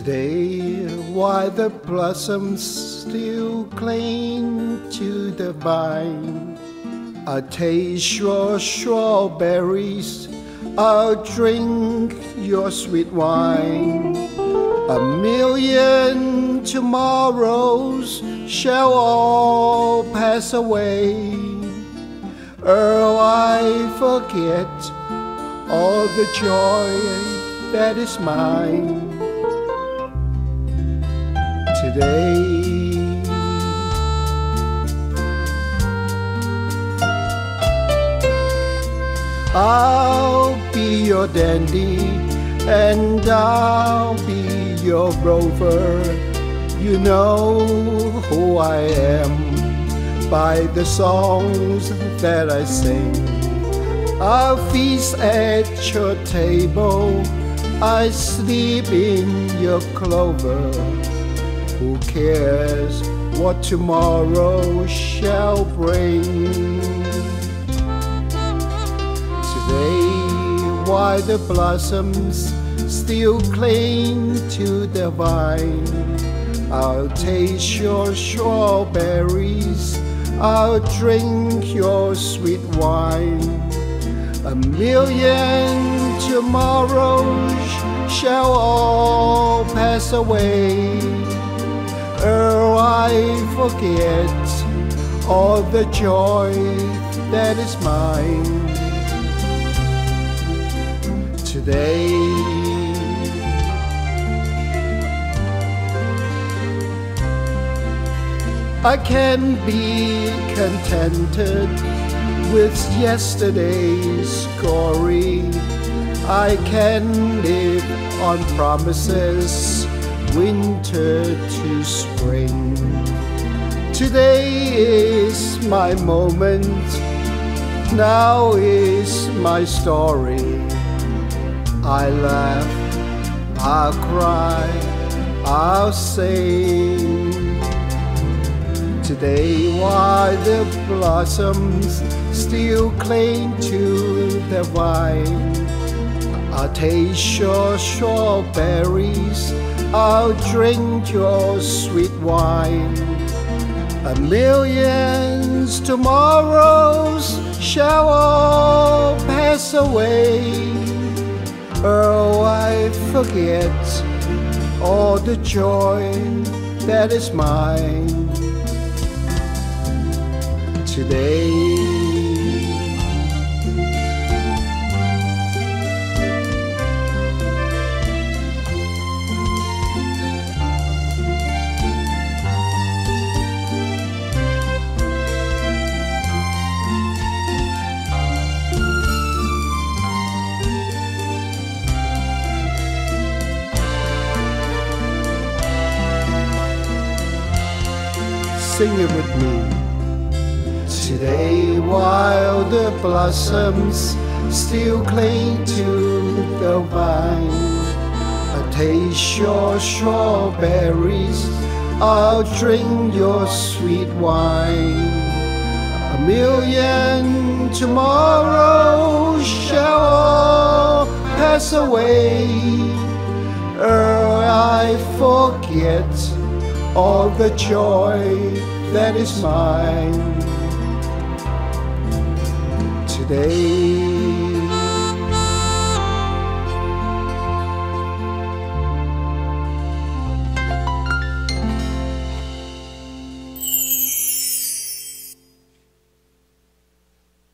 Today, while the blossoms still cling to the vine, I taste your strawberries, I'll drink your sweet wine. A million tomorrows shall all pass away. Ere I forget all the joy that is mine today. I'll be your dandy and I'll be your rover. You know who I am by the songs that I sing. I'll feast at your table, I sleep in your clover. Who cares what tomorrow shall bring? Today, while the blossoms still cling to the vine, I'll taste your strawberries, I'll drink your sweet wine. A million tomorrows shall all pass away. I forget all the joy that is mine today. I can be contented with yesterday's glory. I can live on promises, winter to spring. Today is my moment, now is my story. I laugh, I'll cry, I'll sing. Today, while the blossoms still cling to the vine, I'll taste your strawberries, I'll drink your sweet wine. A million tomorrows shall all pass away. Oh, I forget all the joy that is mine today. Sing it with me. Today, while the blossoms still cling to the vine, I taste your strawberries, I'll drink your sweet wine. A million tomorrows shall all pass away, ere I forget all the joy that is mine today.